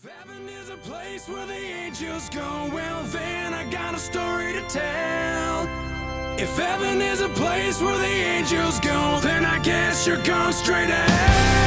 If Heaven is a place where the angels go, well then I got a story to tell. If heaven is a place where the angels go, then I guess you're going straight to hell.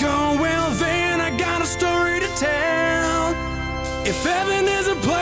Well then I got a story to tell. If heaven is a place.